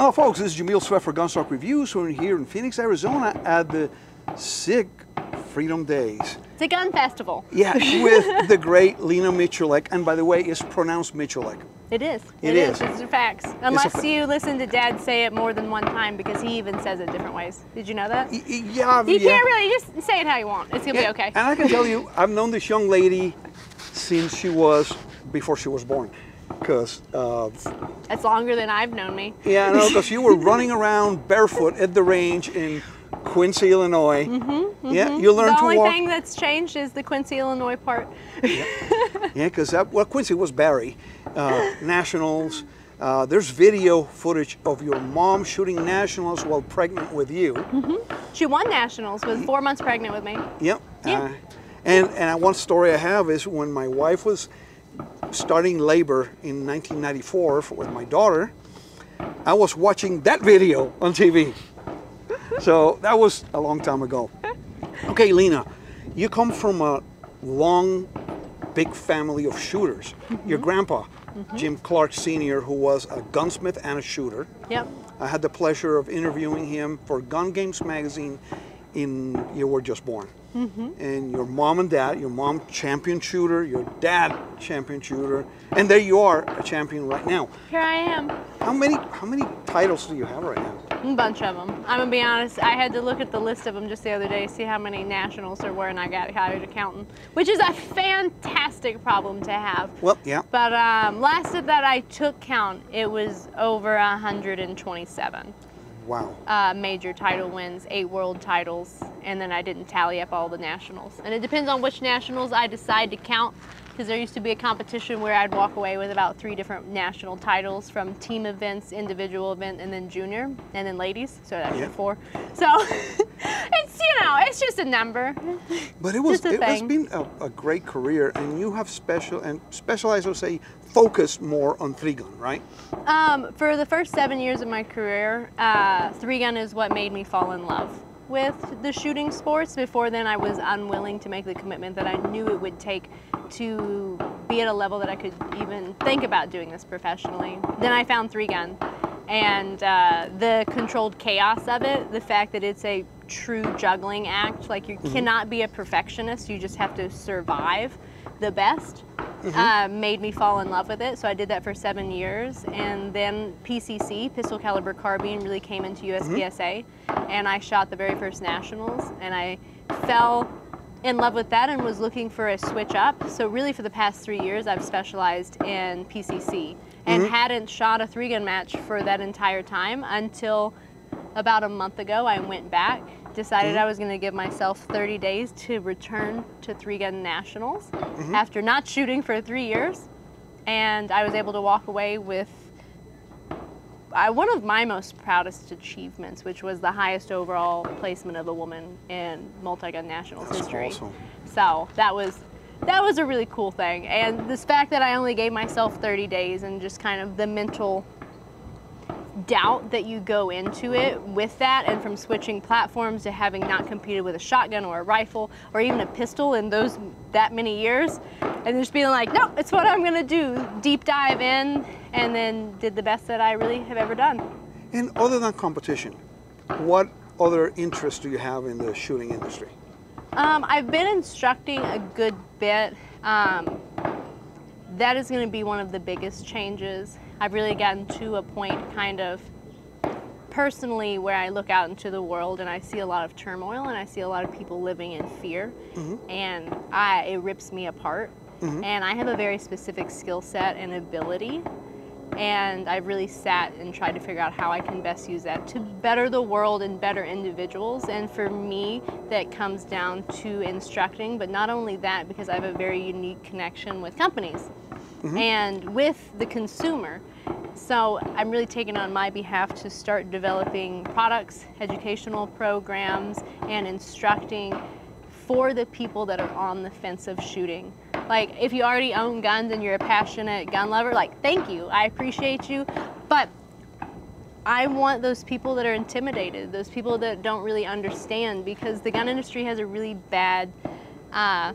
Well, folks, this is Jamil Sweat for Gunstock Reviews. We're here in Phoenix, Arizona at the SIG Freedom Days. It's a gun festival. Yeah, with the great Lena Miculek. And by the way, it's pronounced Miculek. It is. It is. It's a facts. Unless you listen to Dad say it more than one time because he even says it different ways. Did you know that? Y- Yeah, You yeah. can't really just say it how you want. It's gonna Yeah, be okay. And I can tell you, I've known this young lady since she was, before she was born. Because, uh, That's longer than I've known me. yeah, I know, because you were running around barefoot at the range in Quincy, Illinois. Yeah, you learned to walk. the only thing that's changed is the Quincy, Illinois part. Yeah, because that well, Quincy was Barry uh, Nationals. Uh, there's video footage of your mom shooting nationals while pregnant with you. She won nationals, was four months pregnant with me. Yep. Yeah. Uh, and and one story I have is when my wife was starting labor in 1994 for, with my daughter, I was watching that video on TV. so that was a long time ago. Okay, Lena, you come from a long, big family of shooters. Your mm-hmm. grandpa, mm-hmm. Jim Clark Sr., who was a gunsmith and a shooter. Yep. I had the pleasure of interviewing him for Gun Games magazine in You Were Just Born. And your mom and dad, your mom champion shooter, your dad champion shooter, and there you are, a champion right now. Here I am. How many how many titles do you have right now? A bunch of them. I'm gonna be honest. I had to look at the list of them just the other day, see how many nationals there were, and I got hired accountant, which is a fantastic problem to have. Well, yeah. But um, last that I took count, it was over 127 Wow. uh, major title wins, eight world titles, and then I didn't tally up all the nationals. And it depends on which nationals I decide to count, because there used to be a competition where I'd walk away with about three different national titles from team events, individual event, and then junior, and then ladies. So that's Yeah. four. So it's you know it's just a number. But it was it has been a, a great career, and you have special and specialized, I would say, focus more on three gun, right? Um, for the first seven years of my career, uh, three gun is what made me fall in love with the shooting sports. Before then, I was unwilling to make the commitment that I knew it would take to be at a level that I could even think about doing this professionally. Then I found three gun. And uh, the controlled chaos of it, the fact that it's a true juggling act, like you cannot be a perfectionist, you just have to survive the best Mm-hmm. uh, made me fall in love with it. So I did that for seven years, and then PCC, pistol caliber carbine, really came into mm-hmm. USPSA, and I shot the very first nationals, and I fell in love with that and was looking for a switch up. So really, for the past three years, I've specialized in PCC and mm-hmm. hadn't shot a three gun match for that entire time until about a month ago. I went back. Decided mm-hmm. I was going to give myself 30 days to return to three gun nationals mm-hmm. after not shooting for three years. And I was able to walk away with I, one of my most proudest achievements, which was the highest overall placement of a woman in multi-gun nationals That's history. awesome. So that was that was a really cool thing, and this fact that I only gave myself 30 days and just kind of the mental doubt that you go into it with that and from switching platforms to having not competed with a shotgun or a rifle or even a pistol in those that many years and just being like no it's what i'm going to do deep dive in and then did the best that i really have ever done And other than competition, what other interests do you have in the shooting industry? Um, I've been instructing a good bit. Um, that is going to be one of the biggest changes. I've really gotten to a point, kind of personally, where I look out into the world and I see a lot of turmoil and I see a lot of people living in fear, mm-hmm. and I, it rips me apart. Mm-hmm. And I have a very specific skill set and ability. And I've really sat and tried to figure out how I can best use that to better the world and better individuals. And for me, that comes down to instructing, but not only that, because I have a very unique connection with companies and with the consumer. So I'm really taking on my behalf to start developing products, educational programs, and instructing for the people that are on the fence of shooting. Like, if you already own guns and you're a passionate gun lover, like, thank you, I appreciate you. But I want those people that are intimidated, those people that don't really understand, because the gun industry has a really bad uh,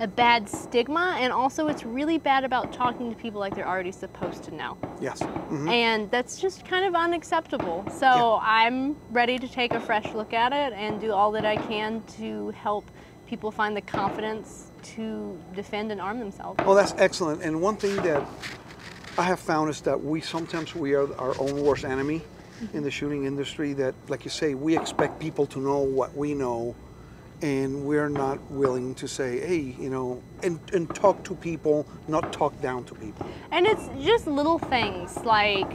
a bad stigma, and also it's really bad about talking to people like they're already supposed to know. Yes. Mhm. And that's just kind of unacceptable. So Yeah. I'm ready to take a fresh look at it and do all that I can to help people find the confidence to defend and arm themselves. Well, that's excellent. And one thing that I have found is that we sometimes we are our own worst enemy in the shooting industry. That, like you say, we expect people to know what we know, and we're not willing to say, hey, you know, and, and talk to people, not talk down to people. And it's just little things like,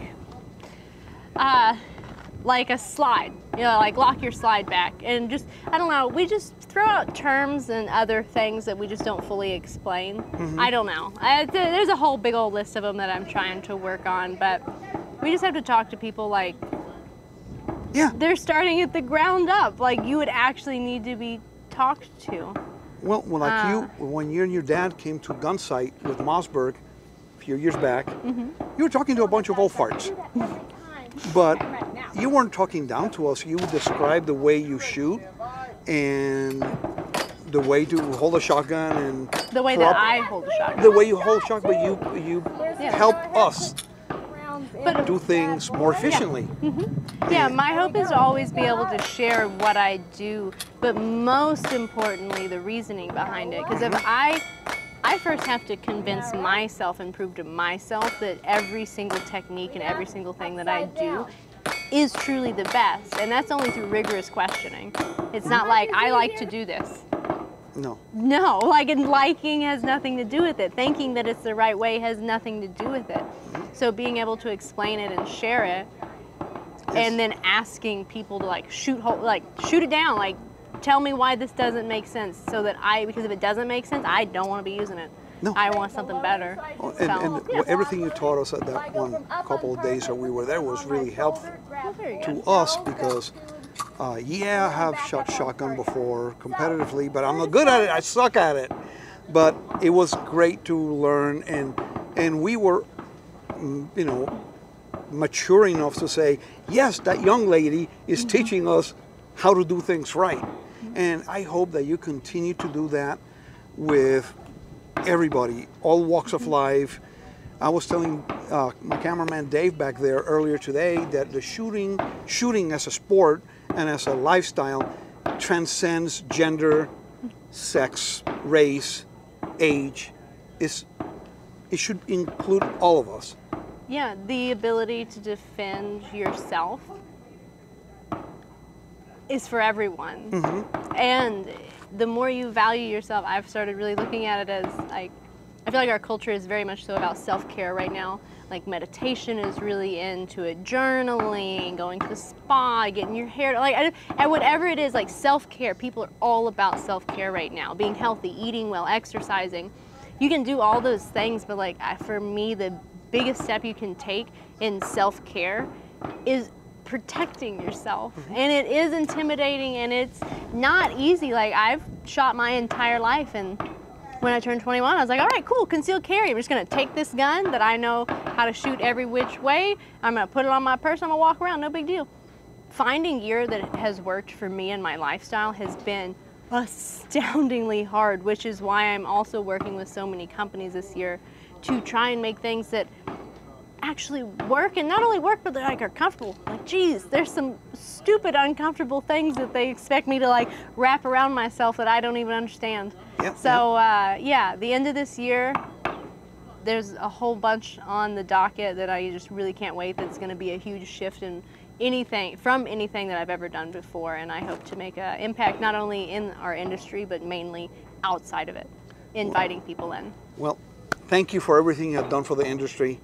uh, like a slide, you know, like lock your slide back, and just I don't know. We just throw out terms and other things that we just don't fully explain. I don't know. I, there's a whole big old list of them that I'm trying to work on, but we just have to talk to people like Yeah. they're starting at the ground up. Like you would actually need to be talked to. Well, well like Ah. you, when you and your dad came to Gunsite with Mossberg a few years back, Mm-hmm. you were talking to a bunch of old farts. But you weren't talking down to us. You would describe the way you shoot and the way to hold a shotgun and The way that I hold a shotgun. the way you hold shotgun, but you you Yeah. help us But do things more efficiently. Mm-hmm. Yeah, my hope is to always be able to share what I do, but most importantly, the reasoning behind it. Because if mm-hmm. I, I first have to convince myself and prove to myself that every single technique and every single thing that I do is truly the best, and that's only through rigorous questioning. It's not mm-hmm. like I like to do this. No. No, like and liking has nothing to do with it. Thinking that it's the right way has nothing to do with it. Mm-hmm. So being able to explain it and share it, and then asking people to like shoot like shoot it down, like tell me why this doesn't make sense, so that I because if it doesn't make sense, I don't want to be using it. No. I want something better. Oh, And, so, and yeah. everything you taught us at that one couple of days that we were there was really helpful. Well, to us because uh, yeah, I have shot shotgun before competitively, but I'm not good at it. I suck at it. But it was great to learn, and and we were, mm, you know, mature enough to say, yes, that young lady is teaching us how to do things right. And I hope that you continue to do that with everybody, all walks of life. I was telling uh, my cameraman Dave back there earlier today that the shooting, shooting as a sport and as a lifestyle, transcends gender, sex, race, age. Is it should include all of us. Yeah, the ability to defend yourself is for everyone. Mm-hmm. And the more you value yourself, I've started really looking at it as like, I feel like our culture is very much so about self care right now. Like meditation is really into it, journaling, going to the spa, getting your hair, like, I- and whatever it is, like self care. People are all about self care right now, being healthy, eating well, exercising. You can do all those things, but like for me, the biggest step you can take in self care is protecting yourself. Mm-hmm. And it is intimidating and it's not easy. Like I've shot my entire life and when I turned 21, I was like, all right, cool, concealed carry. I'm just gonna take this gun that I know how to shoot every which way. I'm gonna put it on my purse, I'm gonna walk around, no big deal. Finding gear that has worked for me and my lifestyle has been astoundingly hard, which is why I'm also working with so many companies this year to try and make things that actually work and not only work but they like are comfortable. Like geez there's some stupid uncomfortable things that they expect me to like wrap around myself that i don't even understand. Yep, so uh, yeah the end of this year there's a whole bunch on the docket that i just really can't wait that's going to be a huge shift in anything from anything that i've ever done before and i hope to make an impact not only in our industry but mainly outside of it inviting people in. Well, thank you for everything you have done for the industry.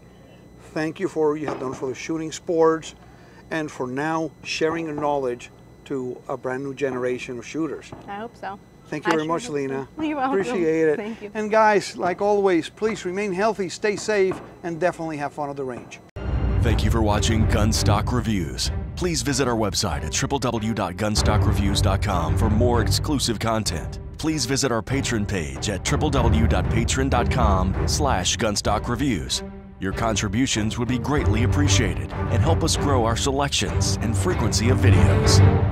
Thank you for what you have done for the shooting sports and for now sharing your knowledge to a brand new generation of shooters. i hope so Thank you I very much, hope so. Lena. You're welcome. Appreciate it. Thank you. And guys, like always, please remain healthy, stay safe, and definitely have fun at the range. Thank you for watching Gunstock Reviews. Please visit our website at www.gunstockreviews.com for more exclusive content. Please visit our Patreon page at www.patreon.com slash gunstockreviews. Your contributions would be greatly appreciated and help us grow our selections and frequency of videos.